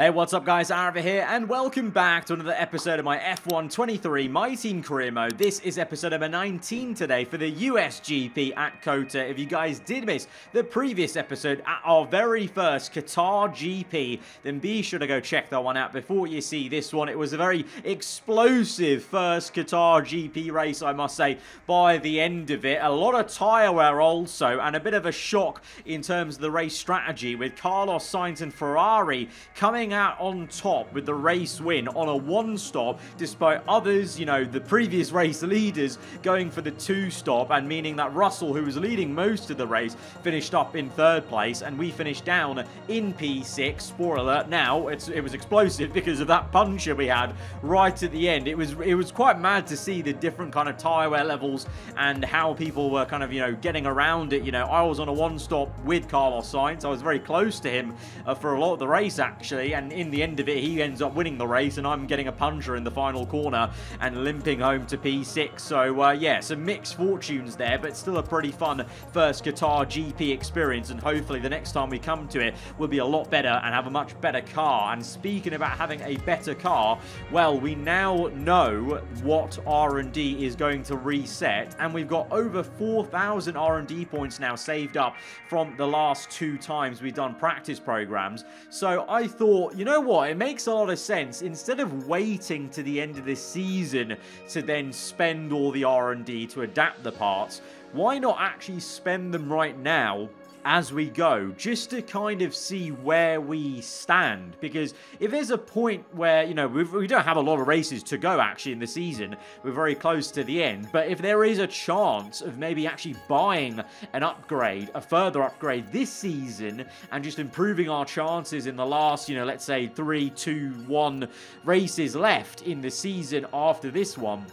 Hey, what's up guys, Aarava here, and welcome back to another episode of my F1 23 My Team Career Mode. This is episode number 19 today for the USGP at COTA. If you guys did miss the previous episode at our very first Qatar GP, then be sure to go check that one out before you see this one. It was a very explosive first Qatar GP race, I must say, by the end of it. A lot of tyre wear also, and a bit of a shock in terms of the race strategy with Carlos Sainz and Ferrari coming coming out on top with the race win on a one stop, despite others, you know, the previous race leaders going for the two stop, and meaning that Russell, who was leading most of the race, finished up in third place, and we finished down in P6. Spoiler alert, now it's, it was explosive because of that puncture we had right at the end. It was it was quite mad to see the different kind of tyre wear levels and how people were kind of, you know, getting around it. You know, I was on a one stop with Carlos Sainz. I was very close to him uh, for a lot of the race, actually, and in the end of it, he ends up winning the race, and I'm getting a puncher in the final corner and limping home to P6. So, uh, yeah, some mixed fortunes there, but still a pretty fun first Qatar GP experience, and hopefully the next time we come to it, we'll be a lot better and have a much better car. And speaking about having a better car, well, we now know what R&D is going to reset, and we've got over 4,000 R&D points now saved up from the last two times we've done practice programs. So I thought you know what? It makes a lot of sense. Instead of waiting to the end of the season to then spend all the R&D to adapt the parts, why not actually spend them right now as we go, just to kind of see where we stand. Because if there's a point where, you know, we don't have a lot of races to go actually in the season, we're very close to the end, but if there is a chance of maybe actually buying an upgrade, a further upgrade this season, and just improving our chances in the last, you know, let's say three, two, one races left in the season after this one,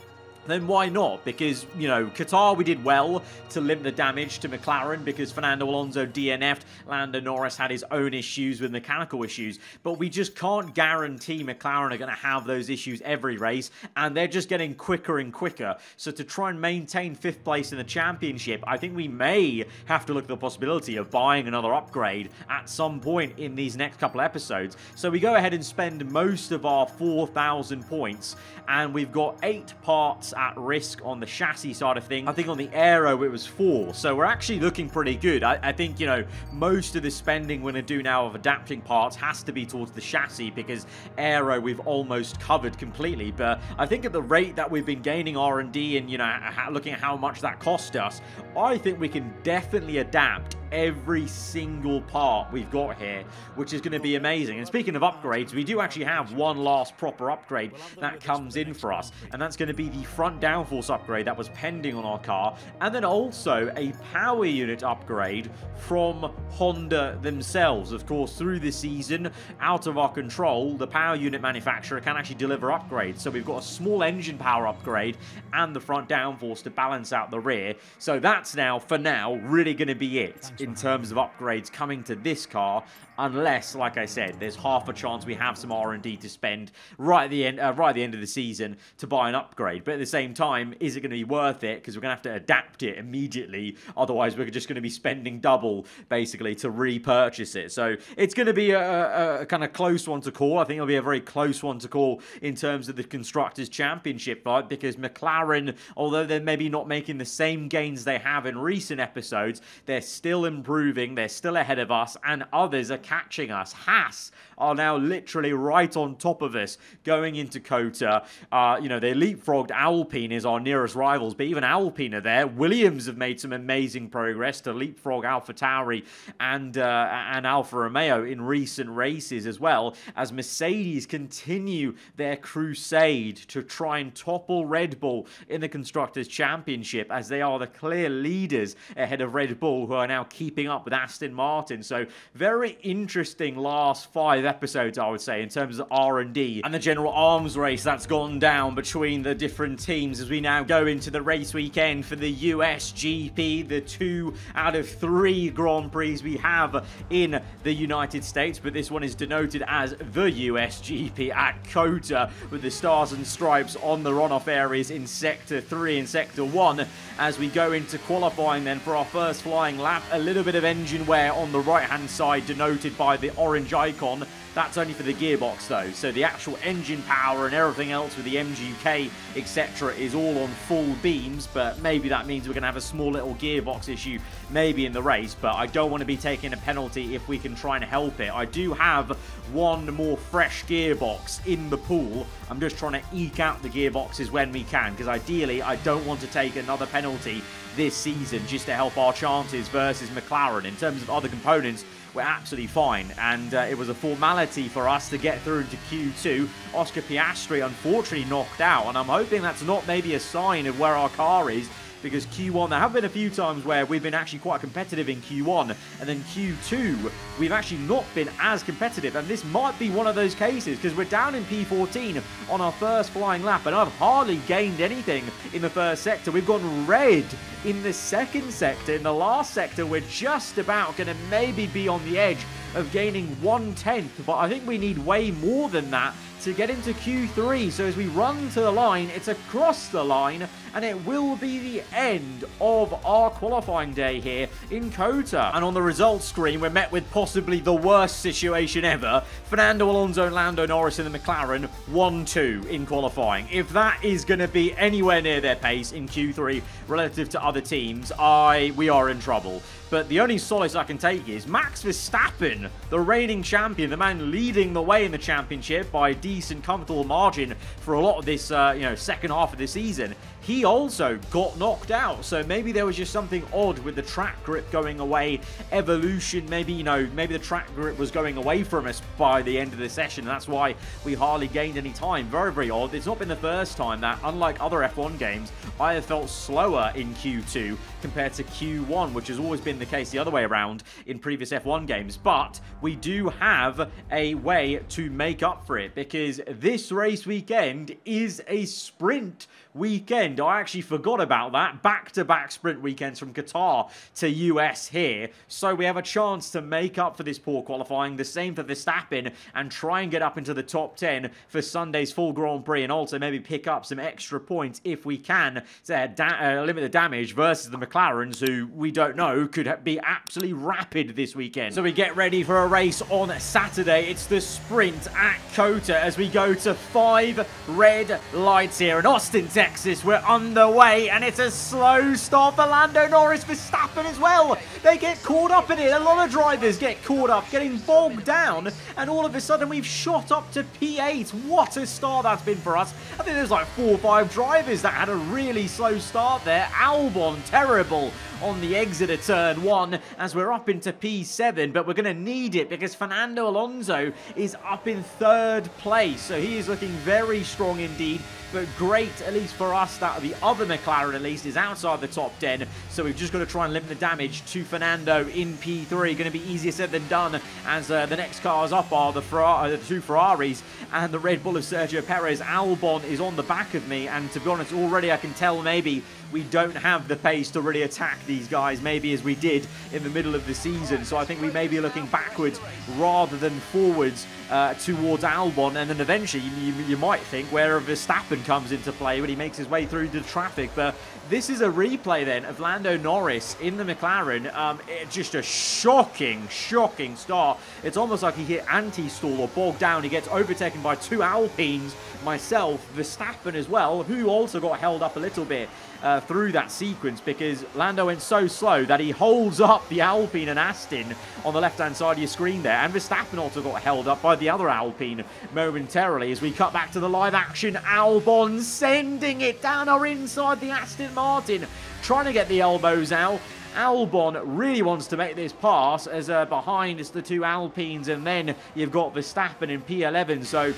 then why not? Because, you know, Qatar we did well to limit the damage to McLaren because Fernando Alonso DNF'd, Lando Norris had his own issues with mechanical issues, but we just can't guarantee McLaren are going to have those issues every race, and they're just getting quicker and quicker. So to try and maintain fifth place in the championship, I think we may have to look at the possibility of buying another upgrade at some point in these next couple episodes. So we go ahead and spend most of our 4,000 points, and we've got eight parts at risk on the chassis side of things. I think on the aero it was four, so we're actually looking pretty good. I, I think, you know, most of the spending we're going to do now of adapting parts has to be towards the chassis because aero we've almost covered completely, but I think at the rate that we've been gaining R&D and, you know, looking at how much that cost us, I think we can definitely adapt every single part we've got here, which is going to be amazing. And speaking of upgrades, we do actually have one last proper upgrade that comes in for us, and that's going to be the front downforce upgrade that was pending on our car, and then also a power unit upgrade from Honda themselves. Of course, through the season, out of our control, the power unit manufacturer can actually deliver upgrades. So we've got a small engine power upgrade and the front downforce to balance out the rear. So that's now, for now, really going to be it in terms of upgrades coming to this car unless, like I said, there's half a chance we have some R&D to spend right at the end, uh, right at the end of the season to buy an upgrade. But at the same time, is it going to be worth it? Because we're going to have to adapt it immediately. Otherwise, we're just going to be spending double basically to repurchase it. So it's going to be a, a, a kind of close one to call. I think it'll be a very close one to call in terms of the constructors' championship fight because McLaren, although they're maybe not making the same gains they have in recent episodes, they're still improving. They're still ahead of us, and others are catching us. Haas are now literally right on top of us going into COTA. Uh, you know, they leapfrogged Alpine as our nearest rivals, but even Alpine are there. Williams have made some amazing progress to leapfrog Alpha Tauri and, uh, and Alfa Romeo in recent races as well, as Mercedes continue their crusade to try and topple Red Bull in the Constructors' Championship, as they are the clear leaders ahead of Red Bull, who are now keeping up with Aston Martin. So, very interesting last five episodes, I would say, in terms of R&D and the general arms race that's gone down between the different teams as we now go into the race weekend for the USGP, the two out of three Grand Prix we have in the United States, but this one is denoted as the USGP at COTA with the stars and stripes on the runoff areas in Sector 3 and Sector 1 as we go into qualifying then for our first flying lap. A little bit of engine wear on the right hand side denoted by the orange icon That's only for the gearbox though. So the actual engine power and everything else with the MGK, etc. is all on full beams, but maybe that means we're going to have a small little gearbox issue maybe in the race, but I don't want to be taking a penalty if we can try and help it. I do have one more fresh gearbox in the pool. I'm just trying to eke out the gearboxes when we can, because ideally I don't want to take another penalty this season just to help our chances versus McLaren. In terms of other components, we're absolutely fine. And uh, it was a formality for us to get through into Q2. Oscar Piastri unfortunately knocked out, and I'm hoping that's not maybe a sign of where our car is because Q1, there have been a few times where we've been actually quite competitive in Q1, and then Q2, we've actually not been as competitive, and this might be one of those cases, because we're down in P14 on our first flying lap, and I've hardly gained anything in the first sector. We've gone red in the second sector. In the last sector, we're just about going to maybe be on the edge of gaining one tenth, but I think we need way more than that to get into Q3. So as we run to the line, it's across the line, and it will be the end of our qualifying day here in COTA. And on the results screen, we're met with possibly the worst situation ever. Fernando Alonso and Lando Norris in the McLaren 1-2 in qualifying. If that is going to be anywhere near their pace in Q3 relative to other teams, I we are in trouble. But the only solace I can take is Max Verstappen, the reigning champion, the man leading the way in the championship by a decent, comfortable margin for a lot of this, uh, you know, second half of the season he also got knocked out. So maybe there was just something odd with the track grip going away. Evolution, maybe, you know, maybe the track grip was going away from us by the end of the session. That's why we hardly gained any time. Very, very odd. It's not been the first time that, unlike other F1 games, I have felt slower in Q2 compared to Q1, which has always been the case the other way around in previous F1 games. But we do have a way to make up for it because this race weekend is a sprint weekend. I actually forgot about that. Back-to-back -back sprint weekends from Qatar to US here. So we have a chance to make up for this poor qualifying. The same for Verstappen and try and get up into the top 10 for Sunday's full Grand Prix and also maybe pick up some extra points if we can to uh, limit the damage versus the McLarens who we don't know could be absolutely rapid this weekend. So we get ready for a race on Saturday. It's the sprint at COTA as we go to five red lights here in Austin, Texas. Texas. We're underway, and it's a slow start for Lando Norris, Verstappen as well. They get caught up in it. A lot of drivers get caught up, getting bogged down, and all of a sudden we've shot up to P8. What a start that's been for us. I think there's like four or five drivers that had a really slow start there. Albon, terrible on the exit of turn one as we're up into P7, but we're going to need it because Fernando Alonso is up in third place, so he is looking very strong indeed but great, at least for us, that the other McLaren, at least, is outside the top 10. So we've just got to try and limit the damage to Fernando in P3. Going to be easier said than done as uh, the next cars up are the, uh, the two Ferraris and the Red Bull of Sergio Perez. Albon is on the back of me, and to be honest, already I can tell maybe we don't have the pace to really attack these guys, maybe as we did in the middle of the season. So I think we may be looking backwards rather than forwards uh, towards Albon, and then eventually you, you, might think where Verstappen comes into play when he makes his way through the traffic. But this is a replay then of Lando Norris in the McLaren. Um, it, just a shocking, shocking start. It's almost like he hit anti-stall or bogged down. He gets overtaken by two Alpines, myself, Verstappen as well, who also got held up a little bit uh, through that sequence because Lando went so slow that he holds up the Alpine and Aston on the left-hand side of your screen there. And Verstappen also got held up by the other Alpine momentarily as we cut back to the live action. Albon sending it down or inside the Aston Martin, trying to get the elbows out. Albon really wants to make this pass as uh, behind is the two Alpines and then you've got Verstappen in P11 so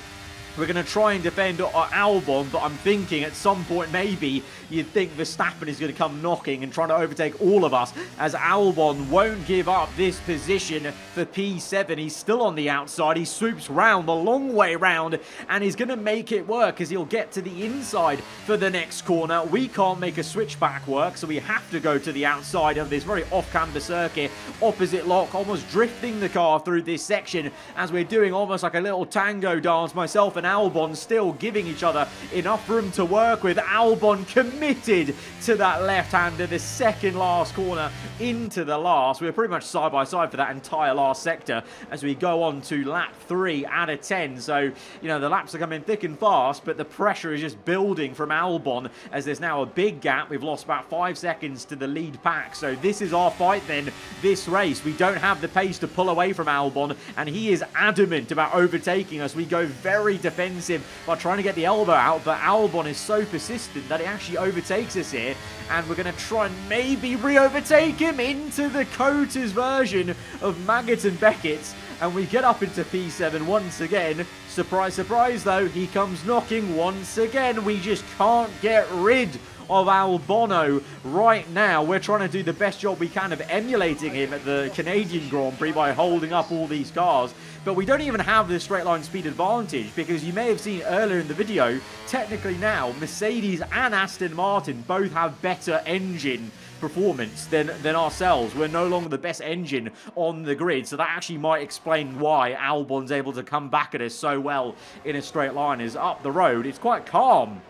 we're going to try and defend our Albon, but I'm thinking at some point maybe you'd think Verstappen is going to come knocking and trying to overtake all of us as Albon won't give up this position for P7. He's still on the outside. He swoops round the long way round and he's going to make it work as he'll get to the inside for the next corner. We can't make a switchback work, so we have to go to the outside of this very off-camber circuit. Opposite lock, almost drifting the car through this section as we're doing almost like a little tango dance myself and Albon still giving each other enough room to work with. Albon committed to that left-hander, the second last corner into the last. We are pretty much side by side for that entire last sector as we go on to lap three out of 10. So, you know, the laps are coming thick and fast, but the pressure is just building from Albon as there's now a big gap. We've lost about five seconds to the lead pack. So this is our fight then, this race. We don't have the pace to pull away from Albon, and he is adamant about overtaking us. We go very defensive by trying to get the elbow out, but Albon is so persistent that he actually overtakes us here, and we're going to try and maybe re-overtake him into the COTA's version of Maggott and Beckett, and we get up into P7 once again. Surprise, surprise, though, he comes knocking once again. We just can't get rid of Albon right now. We're trying to do the best job we can of emulating him at the Canadian Grand Prix by holding up all these cars. But we don't even have the straight line speed advantage because you may have seen earlier in the video, technically now, Mercedes and Aston Martin both have better engine performance than, than ourselves. We're no longer the best engine on the grid, so that actually might explain why Albon's able to come back at us so well in a straight line. Is up the road, it's quite calm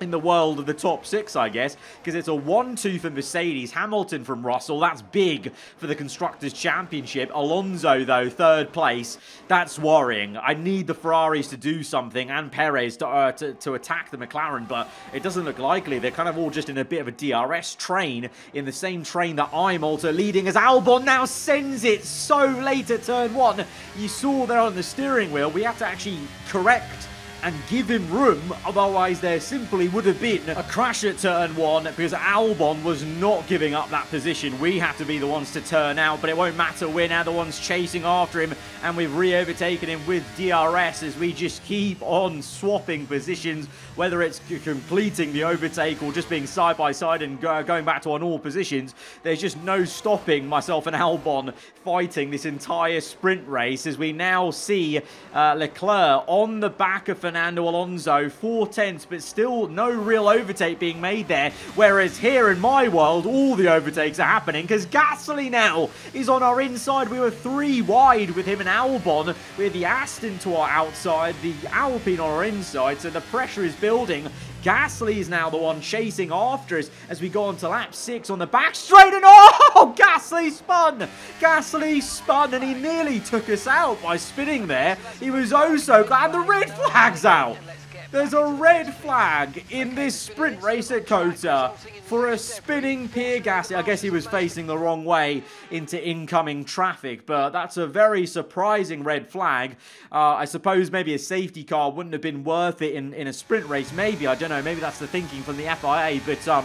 in the world of the top six, I guess, because it's a 1-2 for Mercedes, Hamilton from Russell, that's big for the Constructors' Championship. Alonso, though, third place, that's worrying. I need the Ferraris to do something, and Perez to, uh, to, to, attack the McLaren, but it doesn't look likely. They're kind of all just in a bit of a DRS train, in the same train that I'm also leading, as Albon now sends it so late at turn one. You saw there on the steering wheel, we have to actually correct and give him room. Otherwise, there simply would have been a crash at turn one because Albon was not giving up that position. We have to be the ones to turn out, but it won't matter. We're now the ones chasing after him, and we've re-overtaken him with DRS as we just keep on swapping positions, whether it's completing the overtake or just being side by side and go going back to our normal positions. There's just no stopping myself and Albon fighting this entire sprint race as we now see uh, Leclerc on the back of Fernando Alonso, four tenths, but still no real overtake being made there. Whereas here in my world, all the overtakes are happening because Gasly now is on our inside. We were three wide with him and Albon, with the Aston to our outside, the Alpine on our inside, so the pressure is building. Gasly is now the one chasing after us as we go on to lap six on the back straight and oh, Gasly spun! Gasly spun and he nearly took us out by spinning there. He was oh so glad the red flag's out. There's a red flag in this sprint race at COTA for a spinning Pierre Gasly. I guess he was facing the wrong way into incoming traffic, but that's a very surprising red flag. Uh, I suppose maybe a safety car wouldn't have been worth it in, in a sprint race. Maybe, I don't know. Maybe that's the thinking from the FIA, but... um.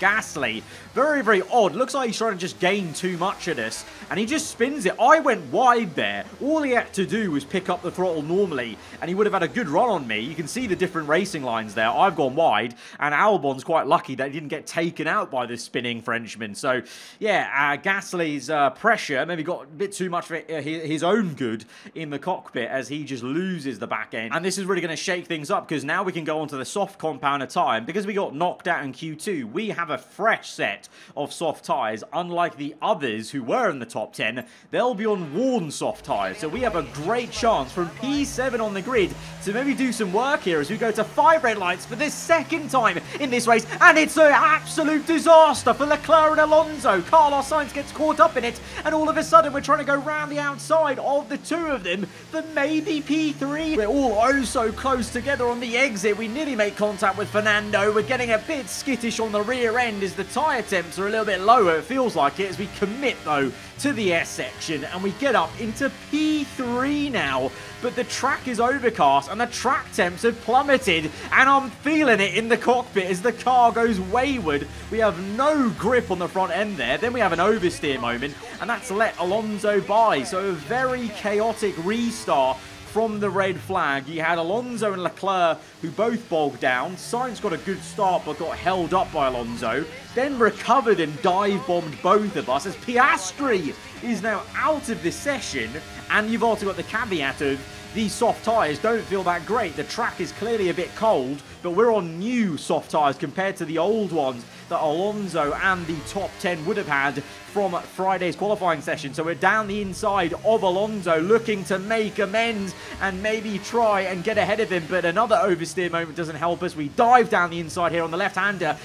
Gasly. Very, very odd. Looks like he's trying to just gain too much of this. And he just spins it. I went wide there. All he had to do was pick up the throttle normally. And he would have had a good run on me. You can see the different racing lines there. I've gone wide. And Albon's quite lucky that he didn't get taken out by this spinning Frenchman. So, yeah, uh, Gasly's uh, pressure maybe got a bit too much for uh, his own good in the cockpit as he just loses the back end. And this is really going to shake things up because now we can go on to the soft compound of time. Because we got knocked out in Q2, we have a fresh set of soft tyres. Unlike the others who were in the top 10, they'll be on worn soft tyres. So we have a great chance from P7 on the grid to maybe do some work here as we go to five red lights for the second time in this race. And it's an absolute disaster for Leclerc and Alonso. Carlos Sainz gets caught up in it. And all of a sudden, we're trying to go round the outside of the two of them for maybe P3. We're all oh so close together on the exit. We nearly make contact with Fernando. We're getting a bit skittish on the rear end as the tyre temps are a little bit lower. It feels like it as we commit, though, to the S section. And we get up into P3 now. But the track is overcast and the track temps have plummeted. And I'm feeling it in the cockpit as the car goes wayward. We have no grip on the front end there. Then we have an oversteer moment. And that's let Alonso by. So a very chaotic restart from the red flag. You had Alonso and Leclerc who both bogged down. Sainz got a good start but got held up by Alonso. Then recovered and dive bombed both of us as Piastri is now out of this session. And you've also got the caveat of these soft tyres don't feel that great. The track is clearly a bit cold, but we're on new soft tyres compared to the old ones that Alonso and the top 10 would have had from Friday's qualifying session. So we're down the inside of Alonso looking to make amends and maybe try and get ahead of him. But another oversteer moment doesn't help us. We dive down the inside here on the left-hander.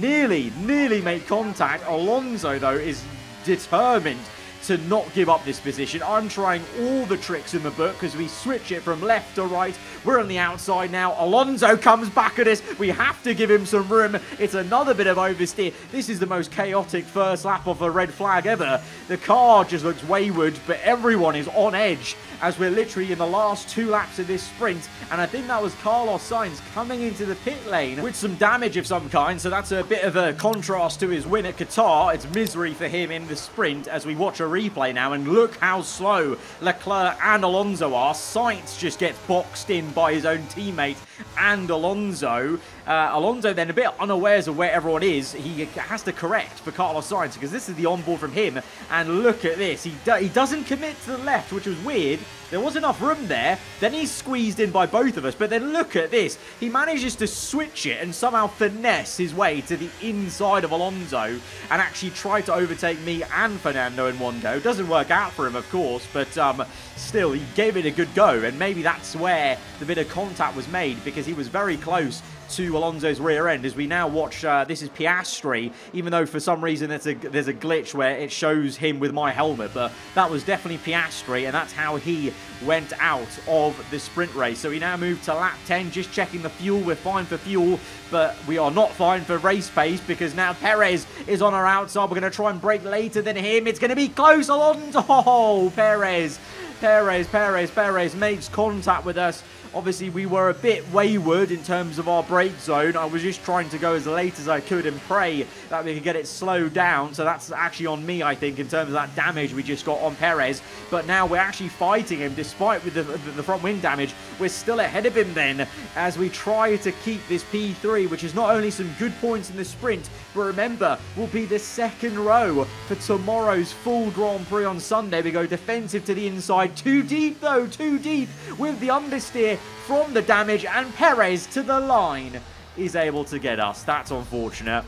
Nearly, nearly made contact. Alonso, though, is determined to not give up this position. I'm trying all the tricks in the book because we switch it from left to right. We're on the outside now. Alonso comes back at us. We have to give him some room. It's another bit of oversteer. This is the most chaotic first lap of a red flag ever. The car just looks wayward, but everyone is on edge as we're literally in the last two laps of this sprint. And I think that was Carlos Sainz coming into the pit lane with some damage of some kind. So that's a bit of a contrast to his win at Qatar. It's misery for him in the sprint as we watch a replay now. And look how slow Leclerc and Alonso are. Sainz just gets boxed in by his own teammate and Alonso. Uh, Alonso then a bit unawares of where everyone is. He has to correct for Carlos Sainz because this is the onboard from him. And look at this. He, do he doesn't commit to the left, which was weird. There was enough room there. Then he's squeezed in by both of us. But then look at this. He manages to switch it and somehow finesse his way to the inside of Alonso and actually try to overtake me and Fernando in one go. Doesn't work out for him, of course, but um, still, he gave it a good go. And maybe that's where the bit of contact was made because he was very close to Alonso's rear end as we now watch, uh, this is Piastri, even though for some reason there's a, there's a glitch where it shows him with my helmet, but that was definitely Piastri, and that's how he went out of the sprint race. So we now move to lap 10, just checking the fuel. We're fine for fuel, but we are not fine for race pace because now Perez is on our outside. We're going to try and break later than him. It's going to be close, Alonso! Oh, Perez, Perez, Perez, Perez makes contact with us. Obviously, we were a bit wayward in terms of our brake zone. I was just trying to go as late as I could and pray that we could get it slowed down. So that's actually on me, I think, in terms of that damage we just got on Perez. But now we're actually fighting him, despite with the, the front wing damage. We're still ahead of him then as we try to keep this P3, which is not only some good points in the sprint, but remember, will be the second row for tomorrow's full Grand Prix on Sunday. We go defensive to the inside. Too deep, though, too deep with the understeer from the damage, and Perez to the line is able to get us. That's unfortunate.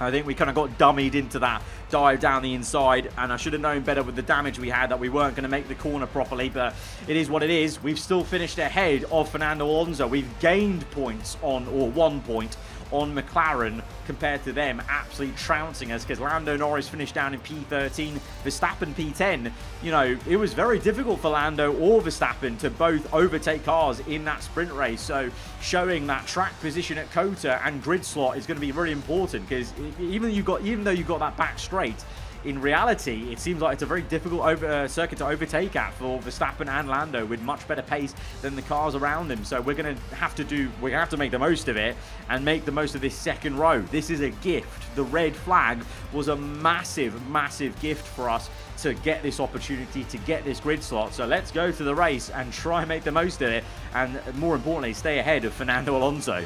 I think we kind of got dummied into that dive down the inside, and I should have known better with the damage we had that we weren't going to make the corner properly, but it is what it is. We've still finished ahead of Fernando Alonso. We've gained points on, or one point, on McLaren compared to them absolutely trouncing us because Lando Norris finished down in P13, Verstappen P10. You know, it was very difficult for Lando or Verstappen to both overtake cars in that sprint race. So showing that track position at COTA and grid slot is going to be really important because even you got even though you got that back straight, in reality, it seems like it's a very difficult over, uh, circuit to overtake at for Verstappen and Lando with much better pace than the cars around them. So we're going to have to do, we're going to have to make the most of it and make the most of this second row. This is a gift. The red flag was a massive, massive gift for us to get this opportunity, to get this grid slot. So let's go to the race and try and make the most of it. And more importantly, stay ahead of Fernando Alonso.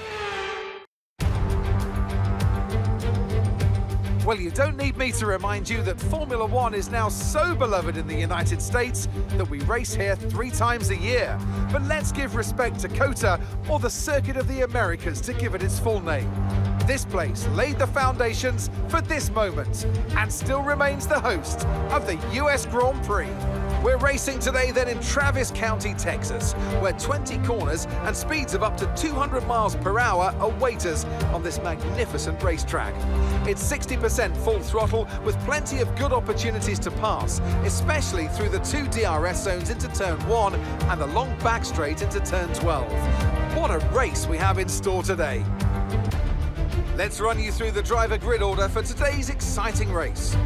Well, you don't need me to remind you that Formula One is now so beloved in the United States that we race here three times a year. But let's give respect to COTA, or the Circuit of the Americas, to give it its full name. This place laid the foundations for this moment and still remains the host of the US Grand Prix. We're racing today then in Travis County, Texas, where 20 corners and speeds of up to 200 miles per hour await us on this magnificent racetrack. It's 60% full throttle with plenty of good opportunities to pass, especially through the two DRS zones into turn 1 and the long back straight into turn 12. What a race we have in store today. Let's run you through the driver grid order for today's exciting race.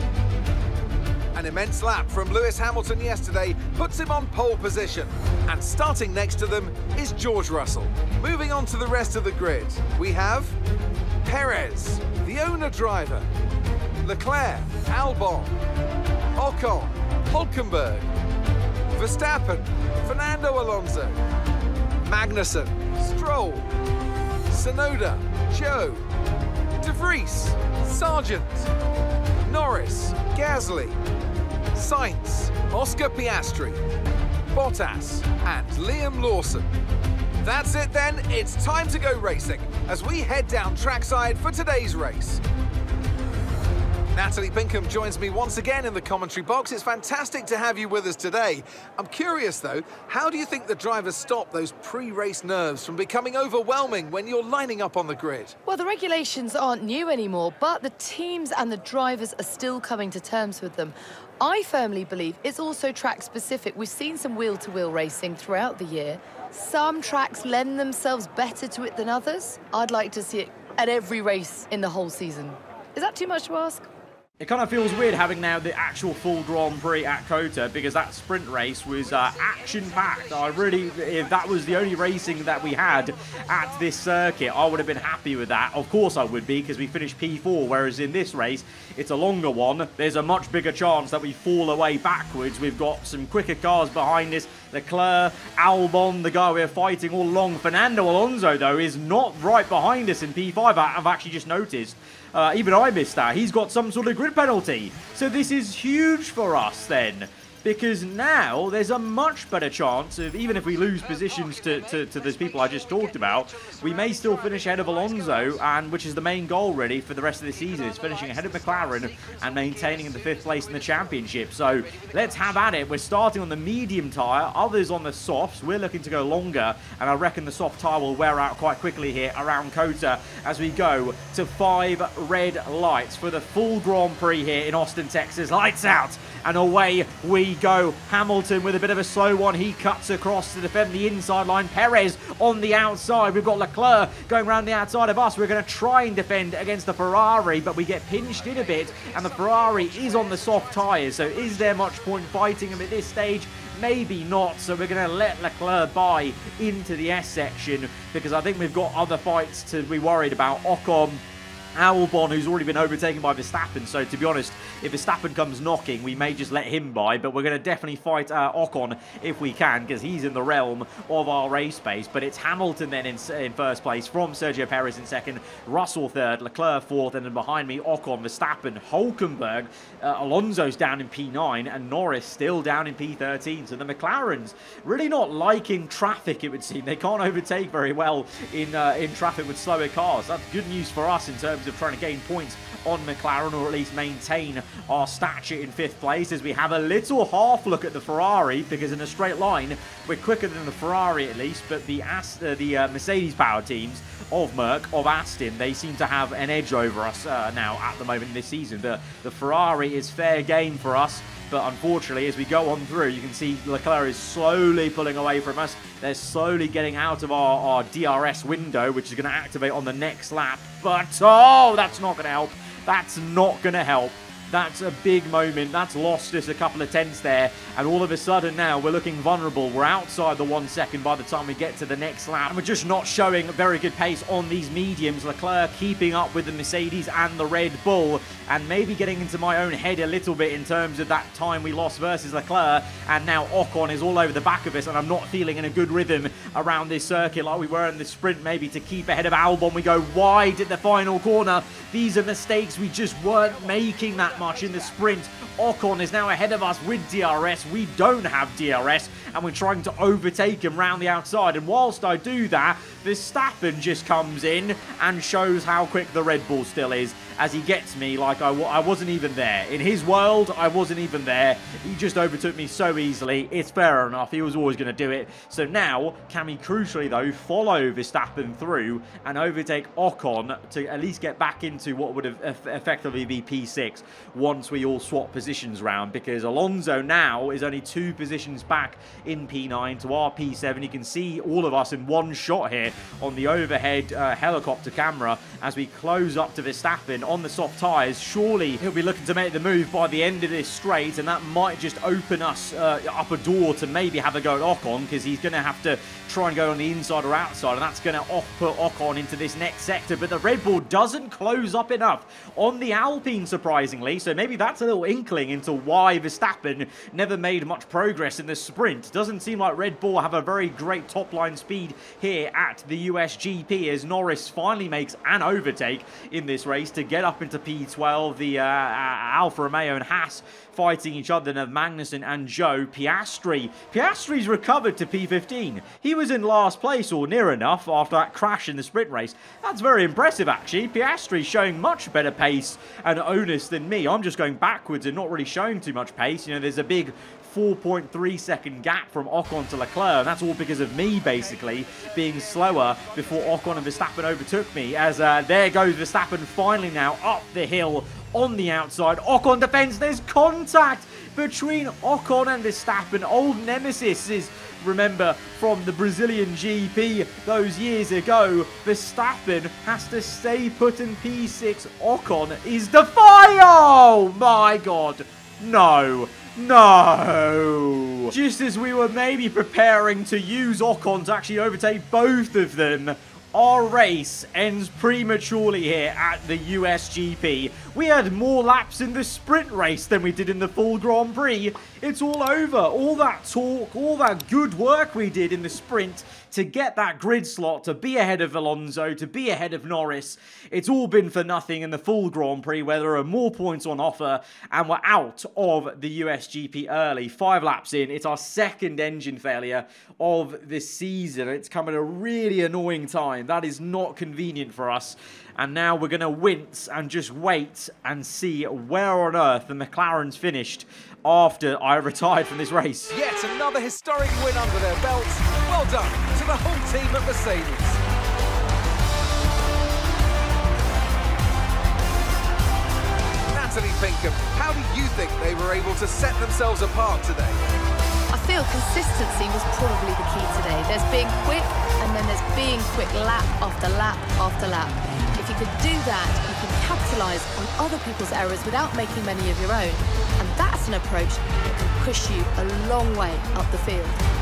An immense lap from Lewis Hamilton yesterday puts him on pole position. And starting next to them is George Russell. Moving on to the rest of the grid, we have Perez, the owner driver, Leclerc, Albon, Ocon, Hulkenberg, Verstappen, Fernando Alonso, Magnussen, Stroll, Tsunoda, Zhou, De Vries, Sargeant, Norris, Gasly, Sainz, Oscar Piastri, Bottas and Liam Lawson. That's it then, it's time to go racing as we head down trackside for today's race. Natalie Pinkham joins me once again in the commentary box. It's fantastic to have you with us today. I'm curious, though, how do you think the drivers stop those pre-race nerves from becoming overwhelming when you're lining up on the grid? Well, the regulations aren't new anymore, but the teams and the drivers are still coming to terms with them. I firmly believe it's also track specific. We've seen some wheel-to-wheel -wheel racing throughout the year. Some tracks lend themselves better to it than others. I'd like to see it at every race in the whole season. Is that too much to ask? It kind of feels weird having now the actual full Grand Prix at COTA because that sprint race was uh, action-packed. I really, if that was the only racing that we had at this circuit, I would have been happy with that. Of course I would be because we finished P4, whereas in this race, it's a longer one. There's a much bigger chance that we fall away backwards. We've got some quicker cars behind us. Leclerc, Albon, the guy we're fighting all along. Fernando Alonso, though, is not right behind us in P5. I've actually just noticed. Uh, even I missed that. He's got some sort of grid penalty. So this is huge for us then because now there's a much better chance of, even if we lose positions to, to, to those people I just talked about, we may still finish ahead of Alonso, and which is the main goal really for the rest of the season, is finishing ahead of McLaren and maintaining the fifth place in the championship. So let's have at it. We're starting on the medium tyre, others on the softs. We're looking to go longer, and I reckon the soft tyre will wear out quite quickly here around COTA as we go to five red lights for the full Grand Prix here in Austin, Texas. Lights out, and away we go. Hamilton with a bit of a slow one. He cuts across to defend the inside line. Perez on the outside. We've got Leclerc going around the outside of us. We're going to try and defend against the Ferrari, but we get pinched in a bit, and the Ferrari is on the soft tyres. So is there much point fighting him at this stage? Maybe not, so we're going to let Leclerc by into the S section because I think we've got other fights to be worried about. Ocon Albon, who's already been overtaken by Verstappen. So, to be honest, if Verstappen comes knocking, we may just let him by. But we're going to definitely fight uh, Ocon if we can, because he's in the realm of our race pace. But it's Hamilton then in, in, first place, from Sergio Perez in second, Russell third, Leclerc fourth, and then behind me, Ocon, Verstappen, Hulkenberg, uh, Alonso's down in P9, and Norris still down in P13. So the McLarens really not liking traffic, it would seem. They can't overtake very well in, uh, in traffic with slower cars. That's good news for us in terms of trying to gain points on McLaren or at least maintain our stature in fifth place as we have a little half look at the Ferrari because in a straight line we're quicker than the Ferrari at least but the, Ast uh, the uh, Mercedes power teams of Merc, of Aston, they seem to have an edge over us uh, now at the moment in this season. The, the Ferrari is fair game for us but unfortunately, as we go on through, you can see Leclerc is slowly pulling away from us. They're slowly getting out of our, our DRS window, which is going to activate on the next lap. But, oh, that's not going to help. That's not going to help. That's a big moment. That's lost us a couple of tenths there. And all of a sudden now we're looking vulnerable. We're outside the one second by the time we get to the next lap. And we're just not showing very good pace on these mediums. Leclerc keeping up with the Mercedes and the Red Bull. And maybe getting into my own head a little bit in terms of that time we lost versus Leclerc. And now Ocon is all over the back of us. And I'm not feeling in a good rhythm around this circuit like we were in the sprint. Maybe to keep ahead of Albon. We go wide at the final corner. These are mistakes we just weren't making that much in the sprint. Ocon is now ahead of us with DRS. We don't have DRS, and we're trying to overtake him round the outside. And whilst I do that, Verstappen just comes in and shows how quick the Red Bull still is as he gets me like I, I wasn't even there. In his world, I wasn't even there. He just overtook me so easily. It's fair enough. He was always going to do it. So now, can he crucially, though, follow Verstappen through and overtake Ocon to at least get back into what would have effectively be P6 once we all swap positions round because Alonso now is only two positions back in P9 to our P7. You can see all of us in one shot here on the overhead uh, helicopter camera as we close up to Verstappen on the soft tyres. Surely he'll be looking to make the move by the end of this straight, and that might just open us uh, up a door to maybe have a go at Ocon because he's going to have to try and go on the inside or outside, and that's going to off-put Ocon into this next sector. But the Red Bull doesn't close up enough on the Alpine, surprisingly, so maybe that's a little inkling into why Verstappen never made much progress in the sprint. Doesn't seem like Red Bull have a very great top-line speed here at the USGP as Norris finally makes an overtake in this race to get get up into P12. The uh, Alfa Romeo and Haas fighting each other. Now Magnussen and Zhou. Piastri. Piastri's recovered to P15. He was in last place or near enough after that crash in the sprint race. That's very impressive, actually. Piastri's showing much better pace and onus than me. I'm just going backwards and not really showing too much pace. You know, there's a big 4.3 second gap from Ocon to Leclerc, and that's all because of me, basically, being slower before Ocon and Verstappen overtook me, as uh, there goes Verstappen finally now up the hill on the outside. Ocon defends, there's contact between Ocon and Verstappen, old nemesis is remember from the Brazilian GP those years ago, Verstappen has to stay put in P6. Ocon is the fire! Oh my god. No. No! Just as we were maybe preparing to use Ocon to actually overtake both of them, our race ends prematurely here at the USGP. We had more laps in the sprint race than we did in the full Grand Prix. It's all over. All that talk, all that good work we did in the sprint to get that grid slot, to be ahead of Alonso, to be ahead of Norris. It's all been for nothing in the full Grand Prix where there are more points on offer and we're out of the USGP early. Five laps in. It's our second engine failure of the season. It's come at a really annoying time. That is not convenient for us. And now we're going to wince and just wait and see where on earth the McLaren's finished after I retired from this race. Yet another historic win under their belts. Well done to the whole team at Mercedes. Natalie Pinkham, how do you think they were able to set themselves apart today? I feel consistency was probably the key today. There's being quick and then there's being quick lap after lap after lap. If you can do that, you can capitalise on other people's errors without making many of your own. And an approach that can push you a long way up the field.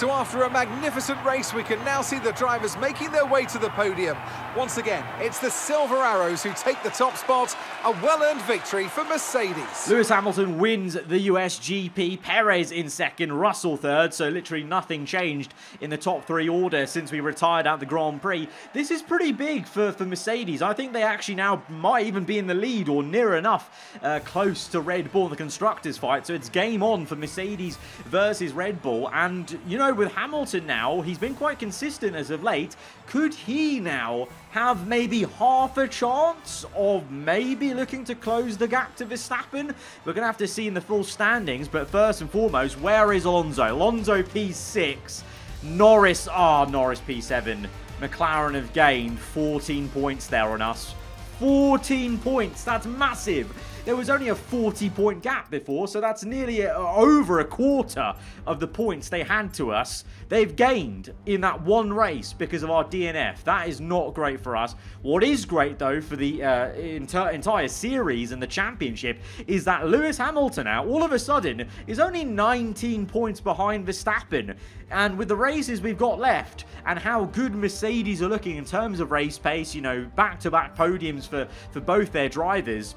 So after a magnificent race, we can now see the drivers making their way to the podium. Once again, it's the Silver Arrows who take the top spot, a well-earned victory for Mercedes. Lewis Hamilton wins the USGP, Perez in second, Russell third, so literally nothing changed in the top three order since we retired at the Grand Prix. This is pretty big for, for Mercedes. I think they actually now might even be in the lead or near enough uh, close to Red Bull in the Constructors fight, so it's game on for Mercedes versus Red Bull, and you know, with Hamilton now, he's been quite consistent as of late. Could he now have maybe half a chance of maybe looking to close the gap to Verstappen? We're going to have to see in the full standings, but first and foremost, where is Alonso? Alonso P6, Norris, ah, oh, Norris P7. McLaren have gained 14 points there on us. 14 points, that's massive. There was only a 40 point gap before, so that's nearly a, over a quarter of the points they had to us. They've gained in that one race because of our DNF. That is not great for us. What is great, though, for the uh, entire series and the championship is that Lewis Hamilton now, all of a sudden, is only 19 points behind Verstappen. And with the races we've got left and how good Mercedes are looking in terms of race pace, you know, back-to-back -back podiums for, for both their drivers,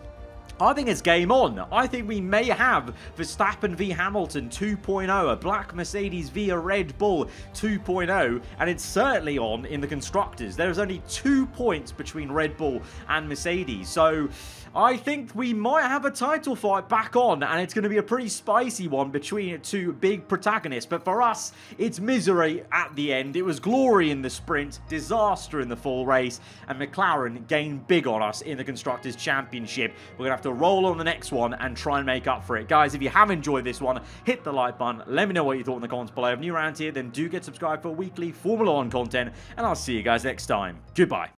I think it's game on. I think we may have Verstappen v Hamilton 2.0, a black Mercedes v a Red Bull 2.0, and it's certainly on in the constructors. There's only two points between Red Bull and Mercedes, so I think we might have a title fight back on, and it's going to be a pretty spicy one between two big protagonists. But for us, it's misery at the end. It was glory in the sprint, disaster in the full race, and McLaren gained big on us in the Constructors' Championship. We're going to have to roll on the next one and try and make up for it. Guys, if you have enjoyed this one, hit the like button. Let me know what you thought in the comments below. If you're new around here, then do get subscribed for weekly Formula One content, and I'll see you guys next time. Goodbye.